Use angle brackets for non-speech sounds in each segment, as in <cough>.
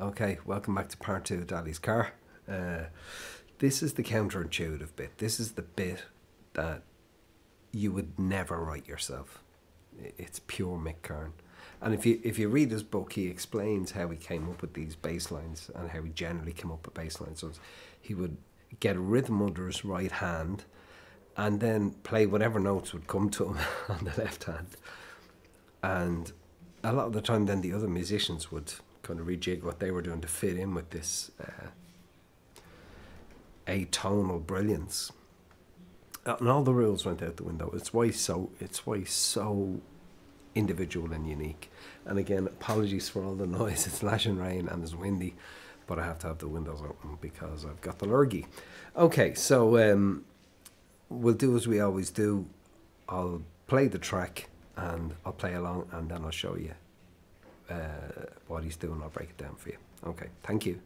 Okay, welcome back to part two of Dali's Car. Uh, this is the counterintuitive bit. This is the bit that you would never write yourself. It's pure Mick Karn. And if you if you read his book, he explains how he came up with these bass lines and how he generally came up with bass lines. So he would get a rhythm under his right hand and then play whatever notes would come to him <laughs> on the left hand. And a lot of the time, then the other musicians would kind of rejig what they were doing to fit in with this uh, atonal brilliance. Uh, And all the rules went out the window. It's why so. It's why so individual and unique. And again, apologies for all the <laughs> noise. It's lashing rain and it's windy, but I have to have the windows open because I've got the lurgy. Okay, so um, we'll do as we always do. I'll play the track and I'll play along and then I'll show you what he's doing. I'll break it down for you. Okay, thank you.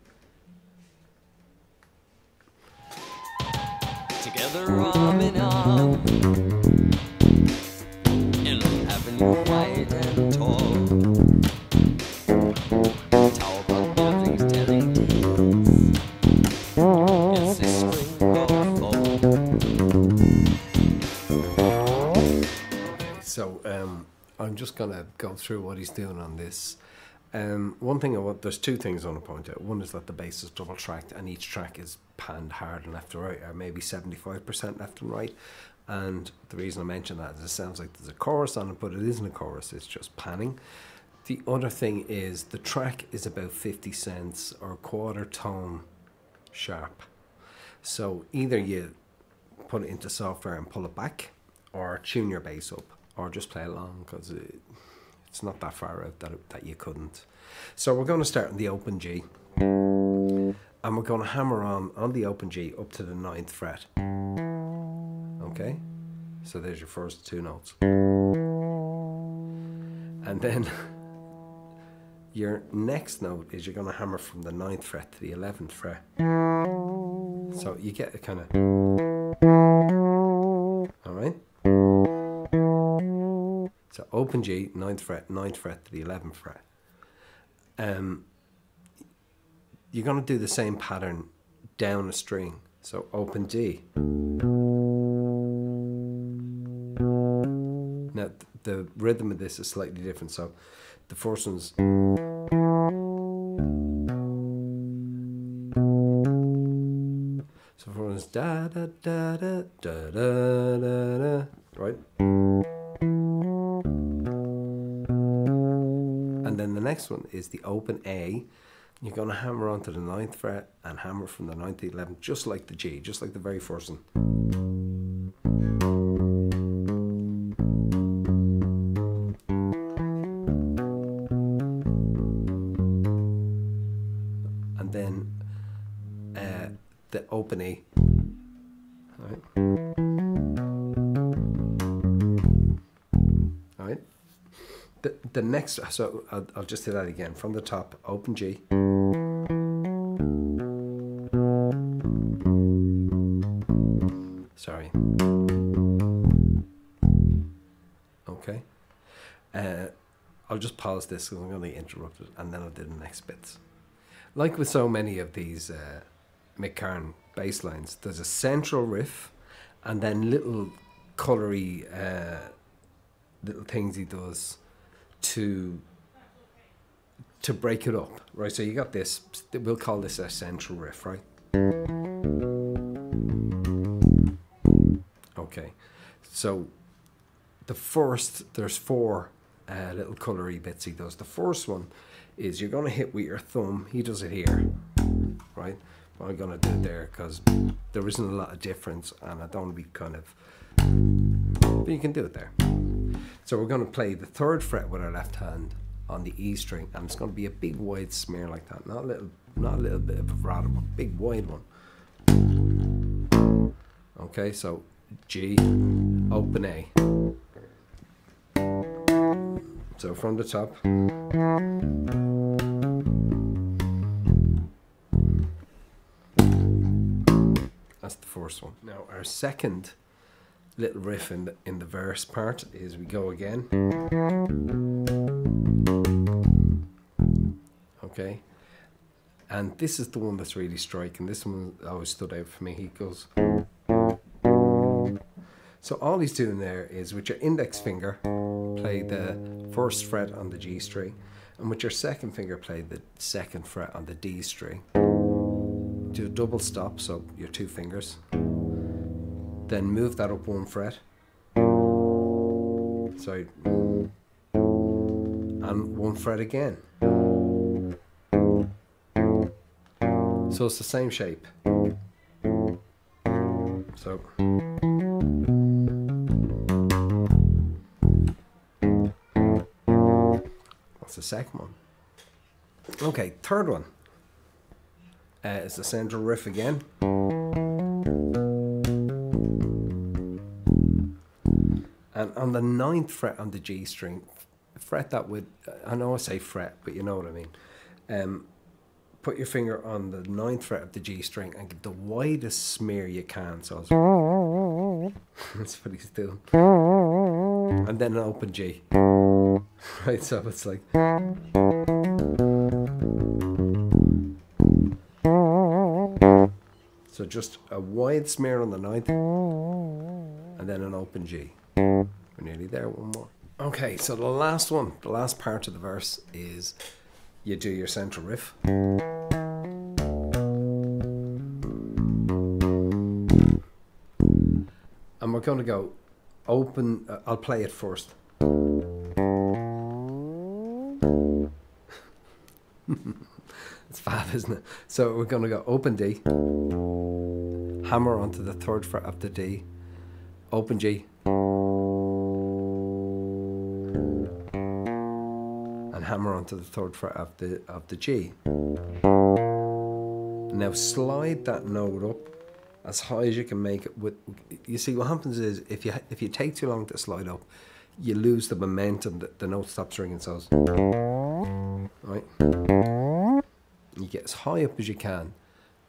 Together arm in arm In an avenue wide and tall Tower block buildings telling It's the spring or fall So um, I'm just gonna go through what he's doing on this. Um, one thing I want, there's two things I want to point out. One is that the bass is double tracked and each track is panned hard and left to right, or maybe 75% left and right. And the reason I mention that is it sounds like there's a chorus on it, but it isn't a chorus, it's just panning. The other thing is the track is about 50 cents or quarter tone sharp. So either you put it into software and pull it back, or tune your bass up, or just play along because it, it's not that far out that, that you couldn't. So we're going to start in the open G, and we're going to hammer on on the open G up to the ninth fret. Okay, so there's your first two notes, and then <laughs> your next note is you're going to hammer from the ninth fret to the eleventh fret. So you get a kind of open G, ninth fret, ninth fret to the 11th fret. Um, you're going to do the same pattern down a string. So open D. Now th the rhythm of this is slightly different. So the first one's so first one's da da da da da da da, da right. Next one is the open A. You're going to hammer onto the ninth fret and hammer from the ninth to the 11th, just like the G, just like the very first one. And then uh, the open A. All right. The, the next, so I'll, I'll just do that again from the top. Open G. Sorry. Okay. Uh, I'll just pause this because I'm going to interrupt it and then I'll do the next bits. Like with so many of these uh, Mick bass lines, there's a central riff and then little colory uh, little things he does to to break it up, right? So you got this. We'll call this a central riff, right? Okay, so the first there's four uh, little colory bits he does. The first one is you're gonna hit with your thumb. He does it here, right? I'm gonna do it there because there isn't a lot of difference, and I don't want to be kind of. But you can do it there. So we're going to play the third fret with our left hand on the E string, and it's going to be a big wide smear like that, not a little, not a little bit of a vibrato, but a big wide one. Okay, so G, open A. So from the top. That's the first one. Now our second little riff in the in the verse part is we go again. Okay. And this is the one that's really striking. This one always stood out for me. He goes. So all he's doing there is with your index finger, play the first fret on the G string, and with your second finger, play the second fret on the D string. Do a double stop, so your two fingers. Then move that up one fret. So, and one fret again. So it's the same shape. So. That's the second one. Okay, third one uh, is the central riff again. And on the ninth fret on the G string, fret that with, I know I say fret, but you know what I mean. Um, put your finger on the ninth fret of the G string and get the widest smear you can. So it's, <laughs> that's what he's doing. And then an open G. <laughs> Right, so it's like. So just a wide smear on the ninth and then an open G. We're nearly there, one more. Okay, so the last one, the last part of the verse is you do your central riff. And we're going to go open, uh, I'll play it first. <laughs> it's fab, isn't it? So we're going to go open D, hammer onto the third fret of the D, open G, hammer onto the third fret of the of the G. Now slide that note up as high as you can make it. With you see what happens is if you if you take too long to slide up, you lose the momentum. that the note stops ringing. So right, you get as high up as you can,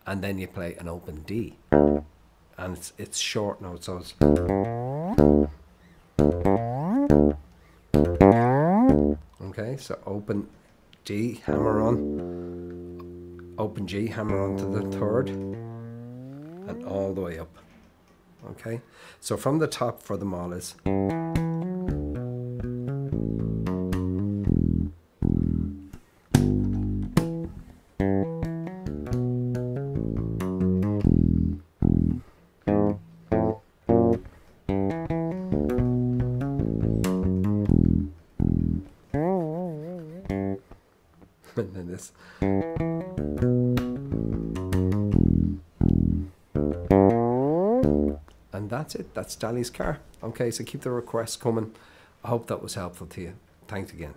and then you play an open D, and it's it's short notes. So it's. Okay, so open D, hammer on, open G, hammer on to the third, and all the way up. Okay, so from the top for the all is. This. And that's it. That's Dali's car. Okay, so keep the requests coming. I hope that was helpful to you. Thanks again.